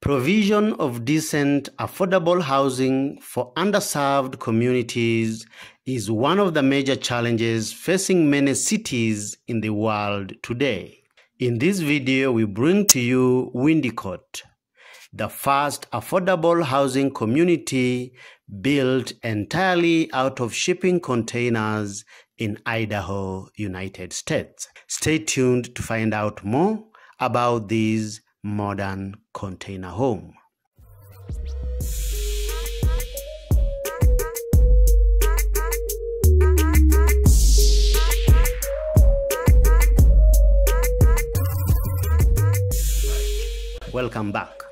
Provision of decent, affordable housing for underserved communities is one of the major challenges facing many cities in the world today. In this video, we bring to you Windy Court, the first affordable housing community built entirely out of shipping containers in Idaho, United States. Stay tuned to find out more about this modern container home. Welcome back.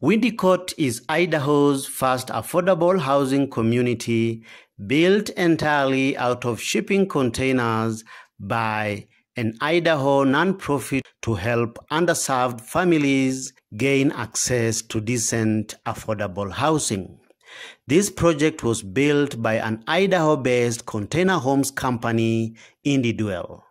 Windy Court is Idaho's first affordable housing community built entirely out of shipping containers by an Idaho nonprofit to help underserved families gain access to decent, affordable housing. This project was built by an Idaho based container homes company, IndieDwell.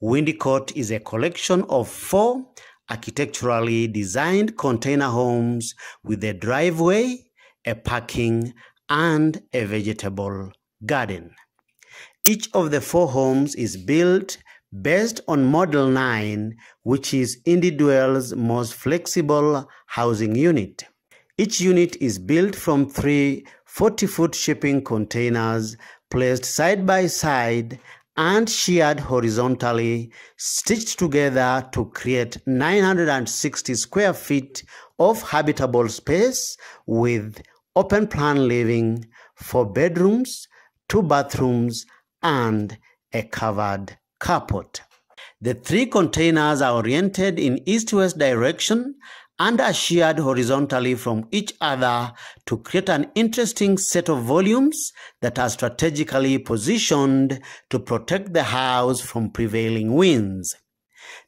Windy Court is a collection of four architecturally designed container homes with a driveway, a parking, and a vegetable garden. Each of the four homes is built based on Model 9, which is IndieDwell's most flexible housing unit. Each unit is built from three 40 foot shipping containers placed side by side and sheared horizontally, stitched together to create 960 square feet of habitable space with open plan living, four bedrooms, two bathrooms, and a covered carport. The three containers are oriented in east-west direction and are sheared horizontally from each other to create an interesting set of volumes that are strategically positioned to protect the house from prevailing winds.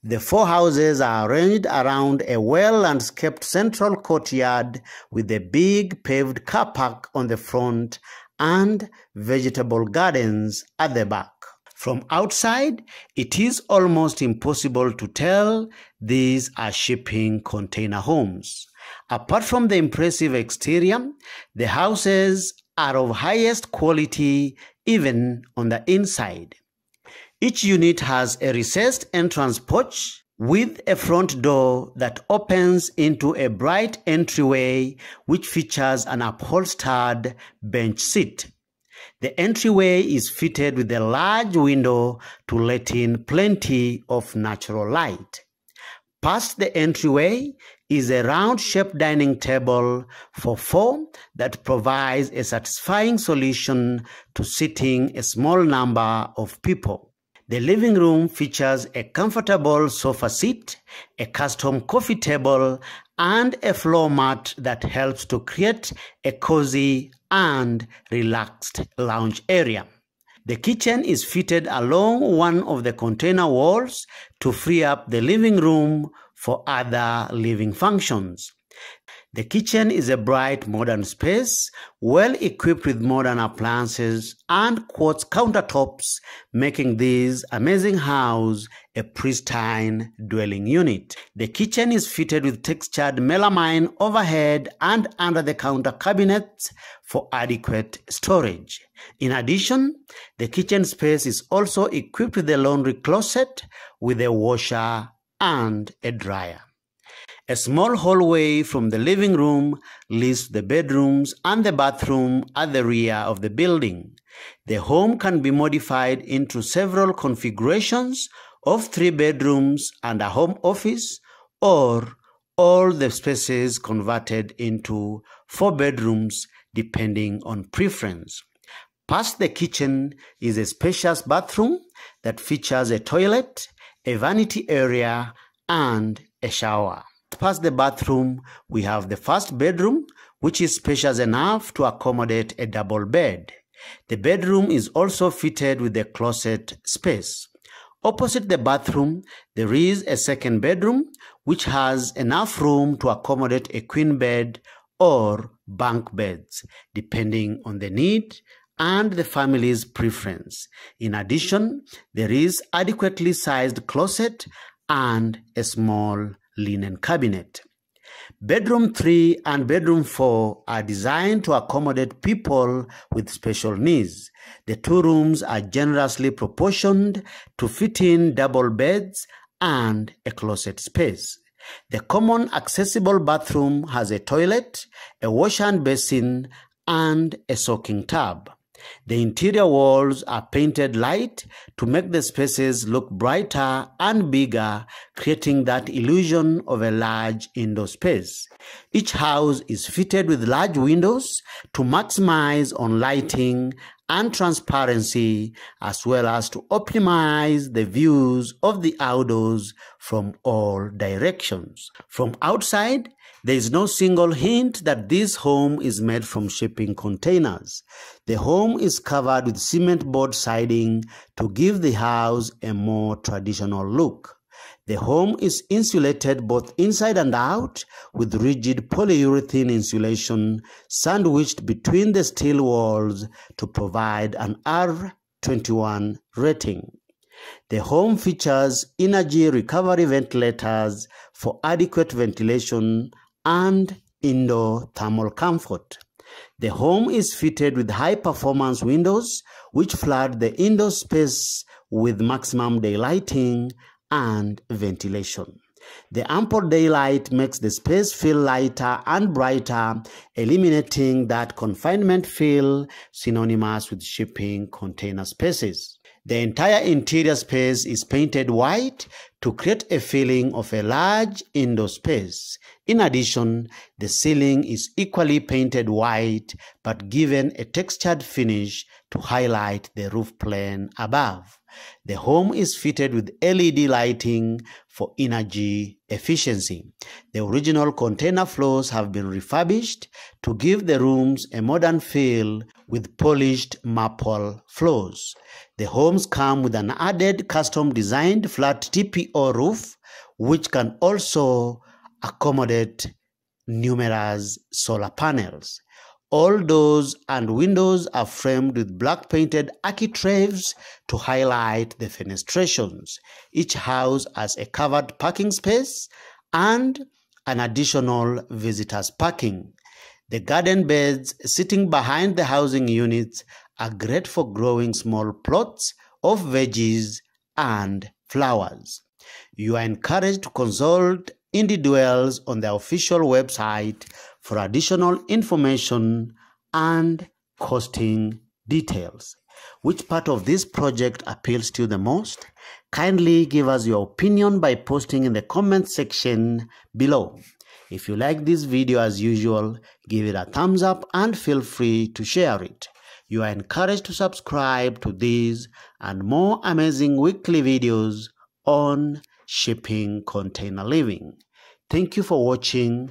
The four houses are arranged around a well-landscaped central courtyard with a big paved car park on the front and vegetable gardens at the back. From outside, it is almost impossible to tell these are shipping container homes. Apart from the impressive exterior, the houses are of highest quality even on the inside. Each unit has a recessed entrance porch with a front door that opens into a bright entryway which features an upholstered bench seat. The entryway is fitted with a large window to let in plenty of natural light. Past the entryway is a round shaped dining table for four that provides a satisfying solution to seating a small number of people. The living room features a comfortable sofa seat, a custom coffee table, and a floor mat that helps to create a cozy and relaxed lounge area. The kitchen is fitted along one of the container walls to free up the living room for other living functions. The kitchen is a bright modern space, well equipped with modern appliances and quartz countertops, making this amazing house a pristine dwelling unit. The kitchen is fitted with textured melamine overhead and under the counter cabinets for adequate storage. In addition, the kitchen space is also equipped with a laundry closet with a washer and a dryer. A small hallway from the living room leads to the bedrooms and the bathroom at the rear of the building. The home can be modified into several configurations of three bedrooms and a home office or all the spaces converted into four bedrooms depending on preference. Past the kitchen is a spacious bathroom that features a toilet, a vanity area, and a shower. Past the bathroom, we have the first bedroom, which is spacious enough to accommodate a double bed. The bedroom is also fitted with a closet space. Opposite the bathroom, there is a second bedroom, which has enough room to accommodate a queen bed or bunk beds, depending on the need and the family's preference. In addition, there is adequately sized closet and a small linen cabinet. Bedroom 3 and bedroom 4 are designed to accommodate people with special needs. The two rooms are generously proportioned to fit in double beds and a closet space. The common accessible bathroom has a toilet, a wash and basin, and a soaking tub. The interior walls are painted light to make the spaces look brighter and bigger, creating that illusion of a large indoor space. Each house is fitted with large windows to maximize on lighting and transparency, as well as to optimize the views of the outdoors from all directions. From outside, there is no single hint that this home is made from shipping containers. The home is covered with cement board siding to give the house a more traditional look. The home is insulated both inside and out with rigid polyurethane insulation sandwiched between the steel walls to provide an R21 rating. The home features energy recovery ventilators for adequate ventilation and indoor thermal comfort. The home is fitted with high performance windows which flood the indoor space with maximum daylighting and ventilation. The ample daylight makes the space feel lighter and brighter, eliminating that confinement feel synonymous with shipping container spaces. The entire interior space is painted white to create a feeling of a large indoor space. In addition, the ceiling is equally painted white but given a textured finish to highlight the roof plane above. The home is fitted with LED lighting for energy efficiency. The original container floors have been refurbished to give the rooms a modern feel with polished maple floors. The homes come with an added custom designed flat TPO roof, which can also accommodate numerous solar panels. All doors and windows are framed with black painted architraves to highlight the fenestrations. Each house has a covered parking space and an additional visitors parking. The garden beds sitting behind the housing units are great for growing small plots of veggies and flowers. You are encouraged to consult IndieDwells on the official website for additional information and costing details. Which part of this project appeals to you the most? Kindly give us your opinion by posting in the comment section below. If you like this video as usual, give it a thumbs up and feel free to share it. You are encouraged to subscribe to these and more amazing weekly videos on shipping container living. Thank you for watching.